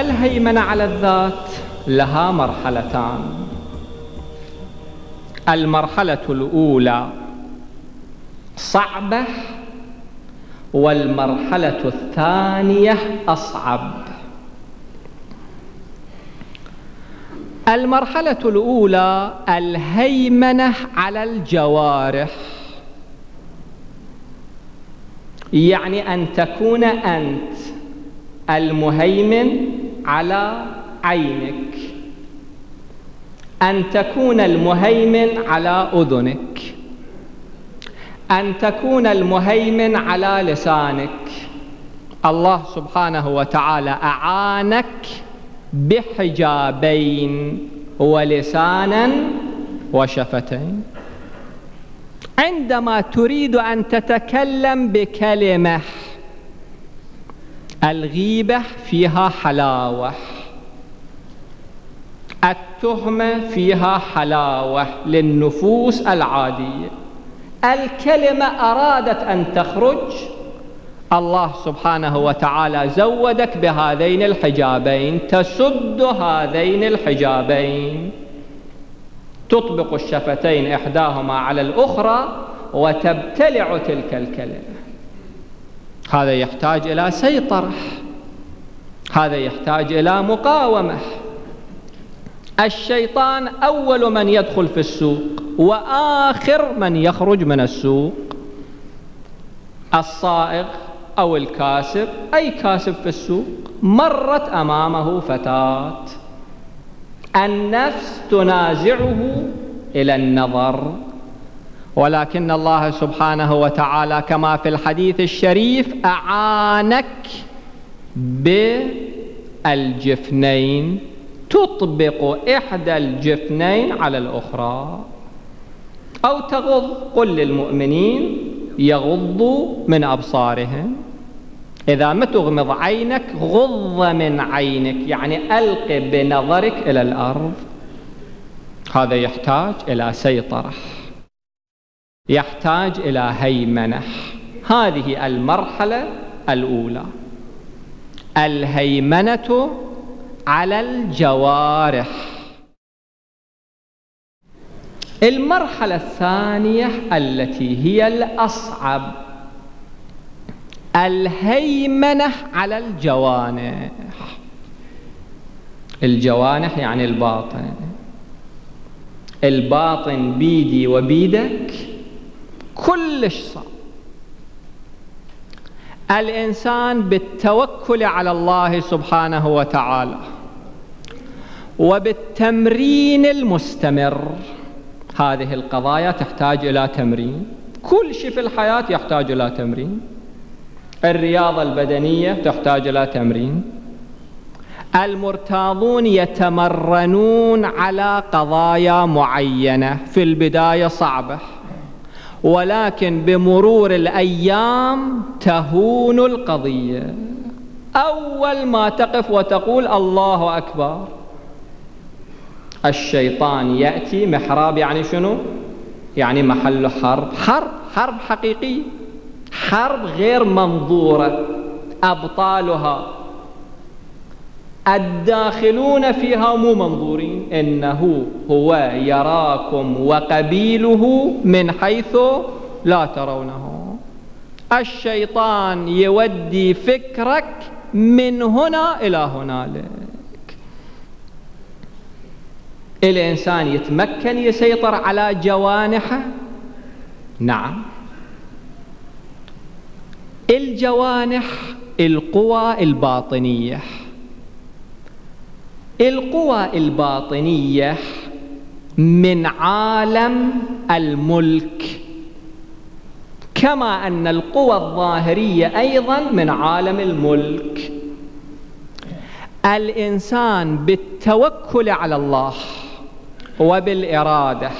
الهيمنة على الذات. لها مرحلتان. المرحلة الأولى صعبة والمرحلة الثانية أصعب. المرحلة الأولى الهيمنة على الجوارح. يعني أن تكون أنت المهيمن على عينك. أن تكون المهيمن على أذنك. أن تكون المهيمن على لسانك. الله سبحانه وتعالى أعانك بحجابين ولسانا وشفتين. عندما تريد أن تتكلم بكلمة الغيبة فيها حلاوة. التهمة فيها حلاوة للنفوس العادية. الكلمة أرادت أن تخرج. الله سبحانه وتعالى زودك بهذين الحجابين. تسد هذين الحجابين. تطبق الشفتين إحداهما على الأخرى وتبتلع تلك الكلمة. هذا يحتاج إلى سيطرة. هذا يحتاج إلى مقاومة. الشيطان أول من يدخل في السوق وآخر من يخرج من السوق. الصائغ أو الكاسب أي كاسب في السوق؟ مرت أمامه فتاة. النفس تنازعه إلى النظر. ولكن الله سبحانه وتعالى كما في الحديث الشريف أعانك بالجفنين تطبق إحدى الجفنين على الأخرى أو تغض قل للمؤمنين يغضوا من أبصارهم. إذا ما تغمض عينك غض من عينك يعني ألق بنظرك إلى الأرض. هذا يحتاج إلى سيطرة. يحتاج إلى هيمنة. هذه المرحلة الأولى. الهيمنة على الجوارح. المرحلة الثانية التي هي الأصعب. الهيمنة على الجوانح. الجوانح يعني الباطن. الباطن بيدي وبيدك. كلش صعب الإنسان بالتوكل على الله سبحانه وتعالى وبالتمرين المستمر هذه القضايا تحتاج إلى تمرين. كل شيء في الحياة يحتاج إلى تمرين. الرياضة البدنية تحتاج إلى تمرين. المرتاضون يتمرنون على قضايا معينة في البداية صعبة. ولكن بمرور الأيام تهون القضية. أول ما تقف وتقول الله أكبر الشيطان يأتي محراب يعني شنو؟ يعني محل حرب. حرب حرب حقيقية حرب غير منظورة أبطالها. الداخلون فيها مو منظورين. إنه هو يراكم وقبيله من حيث لا ترونه. الشيطان يودي فكرك من هنا إلى هنالك. الإنسان يتمكن يسيطر على جوانحه؟ نعم. الجوانح القوى الباطنية. القوى الباطنية من عالم الملك كما أن القوى الظاهرية أيضا من عالم الملك. الإنسان بالتوكل على الله وبالإرادة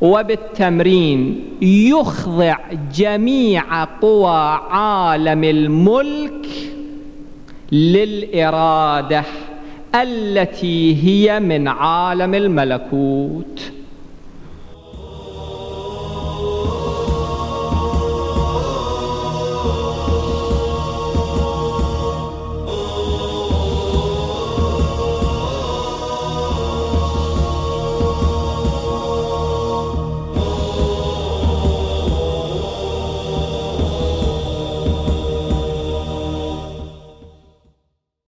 وبالتمرين يخضع جميع قوى عالم الملك للإرادة. التي هي من عالم الملكوت.